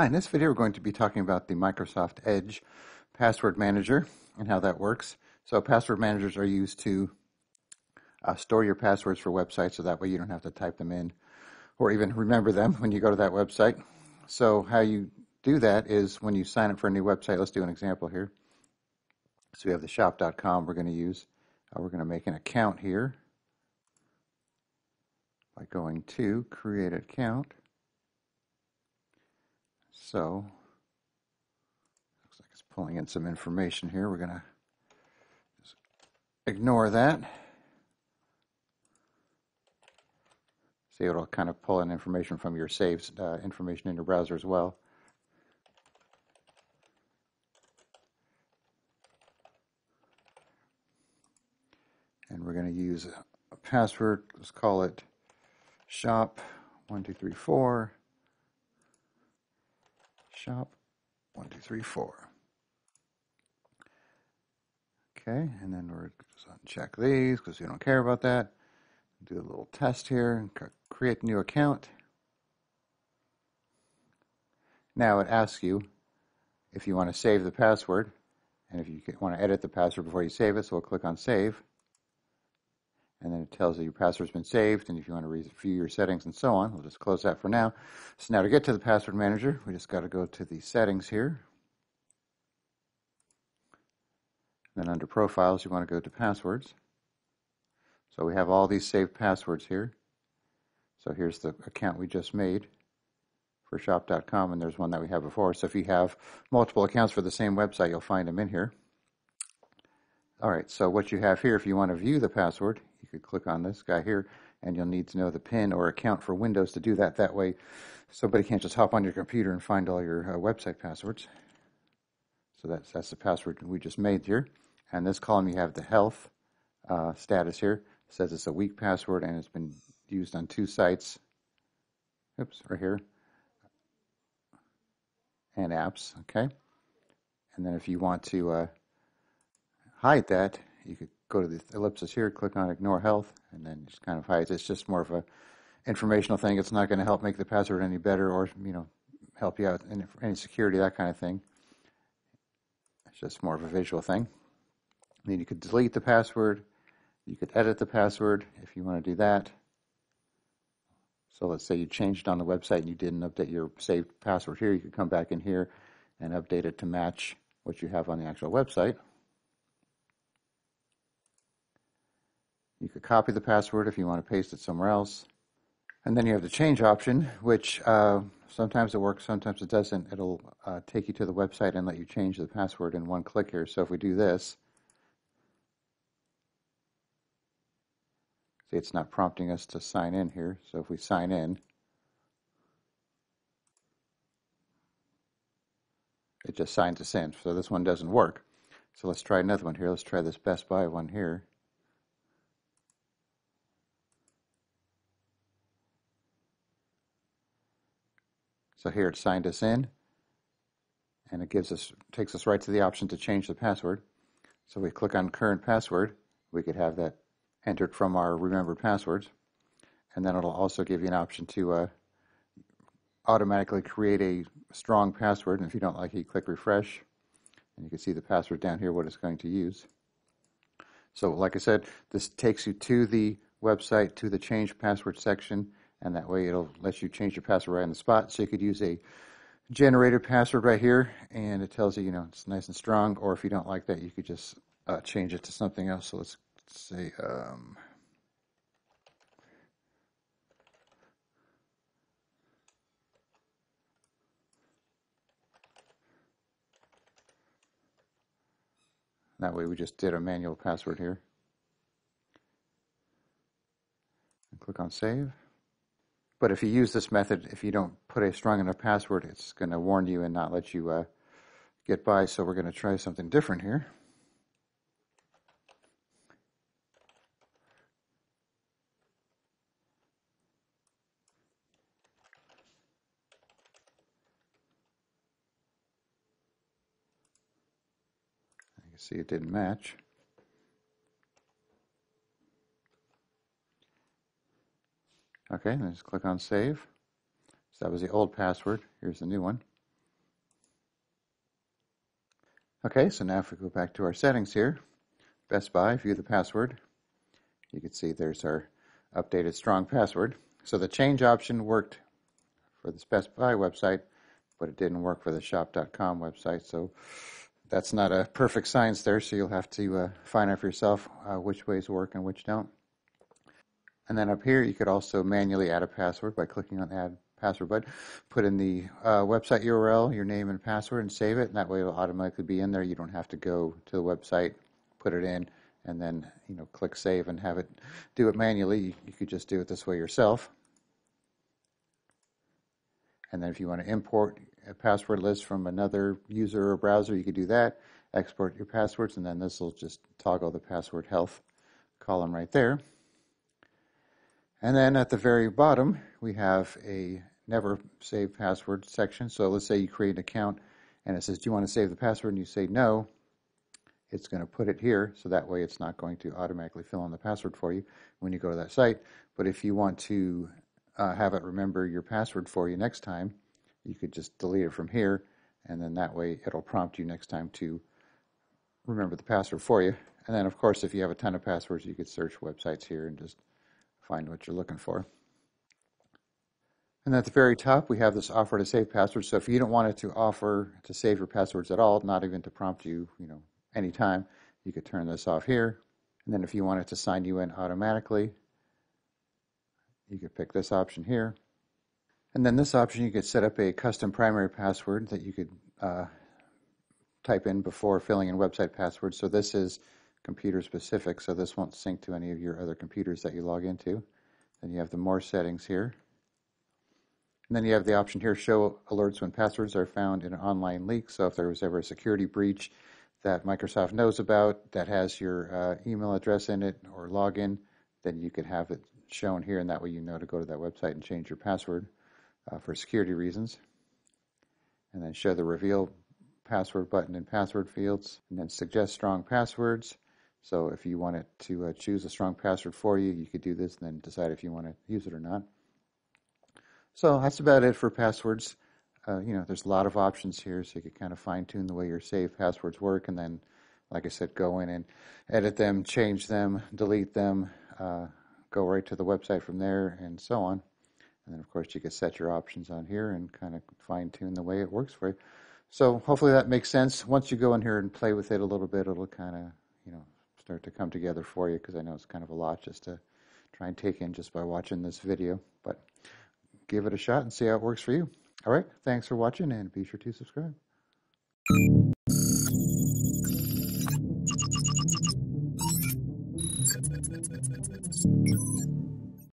Hi, in this video we're going to be talking about the Microsoft Edge Password Manager and how that works. So password managers are used to uh, store your passwords for websites so that way you don't have to type them in or even remember them when you go to that website. So how you do that is when you sign up for a new website, let's do an example here. So we have the shop.com we're going to use. Uh, we're going to make an account here by going to create account. So, looks like it's pulling in some information here. We're going to ignore that. See, it'll kind of pull in information from your saved uh, information in your browser as well. And we're going to use a password. Let's call it shop1234 shop, one, two, three, four. Okay, and then we're just uncheck these because we don't care about that. Do a little test here and create new account. Now it asks you if you want to save the password and if you want to edit the password before you save it, so we'll click on save and then it tells you your password's been saved and if you want to review your settings and so on. We'll just close that for now. So now to get to the password manager, we just got to go to the settings here. Then under profiles, you want to go to passwords. So we have all these saved passwords here. So here's the account we just made for shop.com and there's one that we have before. So if you have multiple accounts for the same website, you'll find them in here. All right, so what you have here, if you want to view the password, you could click on this guy here, and you'll need to know the PIN or account for Windows to do that. That way, somebody can't just hop on your computer and find all your uh, website passwords. So that's, that's the password we just made here. And this column, you have the health uh, status here. It says it's a weak password, and it's been used on two sites. Oops, right here. And apps, okay? And then if you want to uh, hide that, you could go to the ellipsis here, click on Ignore Health, and then just kind of hides. It's just more of a informational thing. It's not going to help make the password any better or you know help you out in any security that kind of thing. It's just more of a visual thing. And then you could delete the password. You could edit the password if you want to do that. So let's say you changed on the website and you didn't update your saved password here. You could come back in here and update it to match what you have on the actual website. You could copy the password if you want to paste it somewhere else. And then you have the change option, which uh, sometimes it works, sometimes it doesn't. It'll uh, take you to the website and let you change the password in one click here. So if we do this, see it's not prompting us to sign in here. So if we sign in, it just signs us in. So this one doesn't work. So let's try another one here. Let's try this Best Buy one here. So here it signed us in and it gives us takes us right to the option to change the password. So we click on current password, we could have that entered from our remembered passwords. And then it'll also give you an option to uh, automatically create a strong password. And if you don't like it, you click refresh and you can see the password down here, what it's going to use. So like I said, this takes you to the website, to the change password section, and that way it'll let you change your password right on the spot. So you could use a generated password right here, and it tells you, you know, it's nice and strong. Or if you don't like that, you could just uh, change it to something else. So let's say, um, that way we just did a manual password here. And click on save. But if you use this method, if you don't put a strong enough password, it's going to warn you and not let you uh, get by. So we're going to try something different here. See it didn't match. Okay, and just click on save. So that was the old password. Here's the new one. Okay, so now if we go back to our settings here, Best Buy, view the password. You can see there's our updated strong password. So the change option worked for this Best Buy website, but it didn't work for the shop.com website. So that's not a perfect science there, so you'll have to uh, find out for yourself uh, which ways work and which don't. And then up here, you could also manually add a password by clicking on Add Password button. Put in the uh, website URL, your name and password, and save it. And that way, it'll automatically be in there. You don't have to go to the website, put it in, and then you know click Save and have it do it manually. You, you could just do it this way yourself. And then if you want to import a password list from another user or browser, you could do that. Export your passwords, and then this will just toggle the password health column right there. And then at the very bottom, we have a never save password section. So let's say you create an account and it says, do you want to save the password? And you say no. It's going to put it here. So that way it's not going to automatically fill in the password for you when you go to that site. But if you want to uh, have it remember your password for you next time, you could just delete it from here. And then that way it'll prompt you next time to remember the password for you. And then, of course, if you have a ton of passwords, you could search websites here and just find what you're looking for. And at the very top, we have this offer to save passwords. So if you don't want it to offer to save your passwords at all, not even to prompt you, you know, anytime, you could turn this off here. And then if you want it to sign you in automatically, you could pick this option here. And then this option, you could set up a custom primary password that you could uh, type in before filling in website passwords. So this is computer specific, so this won't sync to any of your other computers that you log into. Then you have the more settings here. And then you have the option here, show alerts when passwords are found in an online leak. So if there was ever a security breach that Microsoft knows about that has your uh, email address in it or login, then you could have it shown here, and that way you know to go to that website and change your password uh, for security reasons. And then show the reveal password button in password fields, and then suggest strong passwords. So if you wanted to uh, choose a strong password for you, you could do this and then decide if you want to use it or not. So that's about it for passwords. Uh, you know, there's a lot of options here, so you could kind of fine tune the way your saved passwords work, and then, like I said, go in and edit them, change them, delete them, uh, go right to the website from there, and so on. And then, of course, you could set your options on here and kind of fine tune the way it works for you. So hopefully that makes sense. Once you go in here and play with it a little bit, it'll kind of, you know, start to come together for you because I know it's kind of a lot just to try and take in just by watching this video. But give it a shot and see how it works for you. All right, thanks for watching and be sure to subscribe.